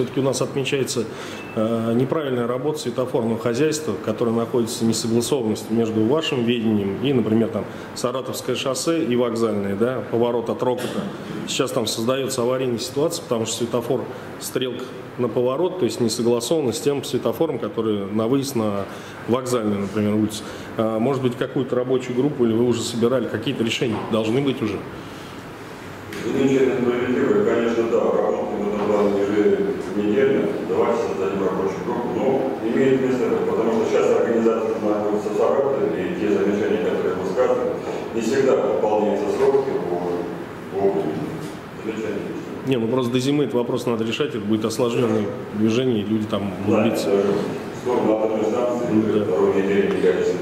все-таки у нас отмечается э, неправильная работа светофорного хозяйства, которое находится несогласованность между вашим видением и, например, там Саратовское шоссе и вокзальное, да, поворот от Рокота. Сейчас там создается аварийная ситуация, потому что светофор стрелка на поворот, то есть не согласовано с тем светофором, который на выезд на вокзальную, например, улицу. А, может быть, какую-то рабочую группу или вы уже собирали, какие-то решения должны быть уже? Еженедельно. Давайте создадим рабочую группу. Но имеет место, потому что сейчас организация находится в Саратове, и те замечания, которые высказывают, не всегда выполняются сроки по. Замечательно. Не, ну просто до зимы этот вопрос надо решать, это будет осложненное движение, и люди там будут биться. да. второй недели не светофор.